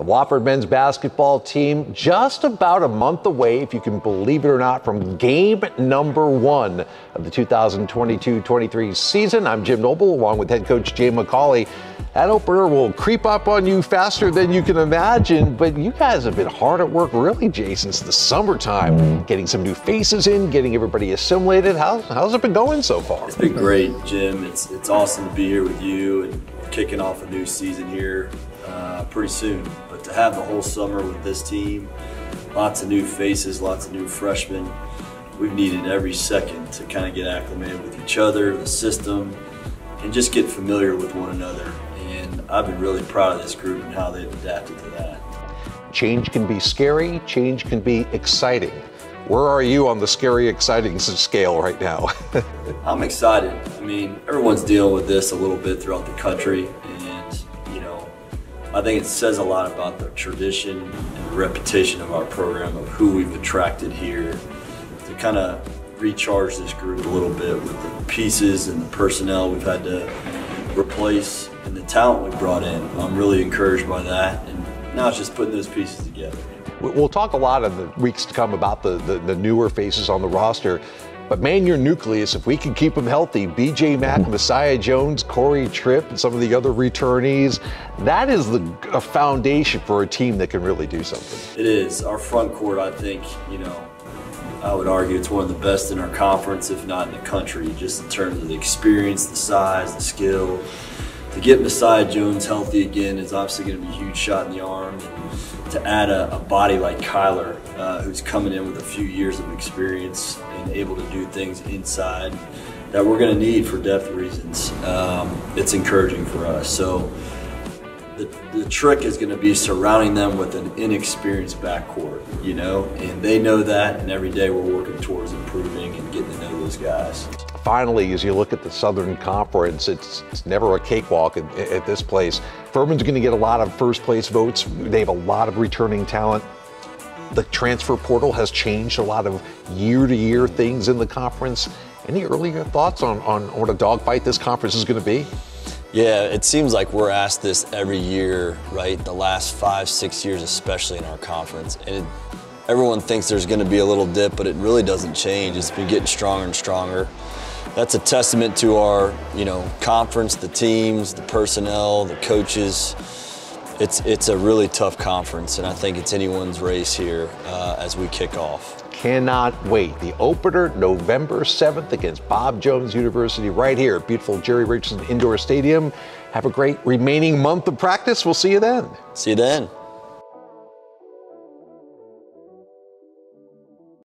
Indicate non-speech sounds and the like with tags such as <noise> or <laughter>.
The Wofford men's basketball team just about a month away, if you can believe it or not, from game number one of the 2022-23 season. I'm Jim Noble, along with head coach Jay McAuley. That opener will creep up on you faster than you can imagine, but you guys have been hard at work, really, Jay, since the summertime, getting some new faces in, getting everybody assimilated. How's, how's it been going so far? It's been great, Jim. It's, it's awesome to be here with you and kicking off a new season here uh, pretty soon. But to have the whole summer with this team, lots of new faces, lots of new freshmen, we've needed every second to kind of get acclimated with each other, the system, and just get familiar with one another. And I've been really proud of this group and how they've adapted to that. Change can be scary, change can be exciting. Where are you on the scary, exciting scale right now? <laughs> I'm excited. I mean, everyone's dealing with this a little bit throughout the country, and you know, I think it says a lot about the tradition and the reputation of our program, of who we've attracted here, to kind of recharge this group a little bit with the pieces and the personnel we've had to replace and the talent we brought in. I'm really encouraged by that, and now it's just putting those pieces together. We'll talk a lot in the weeks to come about the, the, the newer faces on the roster. But man, your nucleus, if we can keep them healthy, BJ Mack, Messiah Jones, Corey Tripp, and some of the other returnees, that is the a foundation for a team that can really do something. It is. Our front court, I think, you know, I would argue it's one of the best in our conference, if not in the country, just in terms of the experience, the size, the skill. To get Messiah Jones healthy again is obviously going to be a huge shot in the arm. And to add a, a body like Kyler, uh, who's coming in with a few years of experience and able to do things inside that we're going to need for depth reasons, um, it's encouraging for us. So the, the trick is going to be surrounding them with an inexperienced backcourt, you know, and they know that, and every day we're working towards improving and getting to know those guys. Finally, as you look at the Southern Conference, it's, it's never a cakewalk at, at this place. Furman's going to get a lot of first place votes. They have a lot of returning talent. The transfer portal has changed a lot of year to year things in the conference. Any earlier thoughts on, on what a dogfight this conference is going to be? Yeah, it seems like we're asked this every year, right? The last five, six years, especially in our conference. And it, everyone thinks there's going to be a little dip, but it really doesn't change. It's been getting stronger and stronger. That's a testament to our, you know, conference, the teams, the personnel, the coaches. It's it's a really tough conference, and I think it's anyone's race here uh, as we kick off cannot wait. The opener, November 7th against Bob Jones University, right here at beautiful Jerry Richardson Indoor Stadium. Have a great remaining month of practice. We'll see you then. See you then.